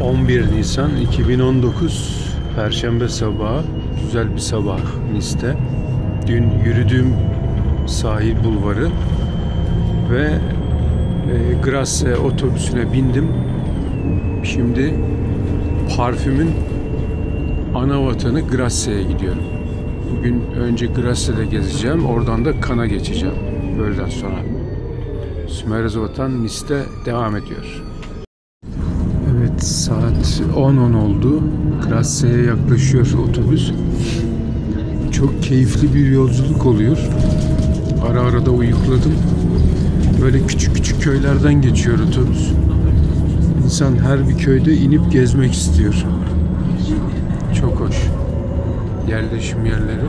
11 Nisan 2019 Perşembe sabahı güzel bir sabah Nice'te. Dün yürüdüğüm sahil bulvarı ve e, Grasse otobüsüne bindim. Şimdi parfümün ana vatanı Grasse'ye gidiyorum. Bugün önce Grasse'de gezeceğim, oradan da Kana geçeceğim. Öğleden sonra. Sümerez Vatan Nice'te devam ediyor. Saat 10.10 oldu. Grasse'ye yaklaşıyor otobüs. Çok keyifli bir yolculuk oluyor. Ara ara da uyukladım. Böyle küçük küçük köylerden geçiyor otobüs. İnsan her bir köyde inip gezmek istiyor. Çok hoş. Yerleşim yerleri.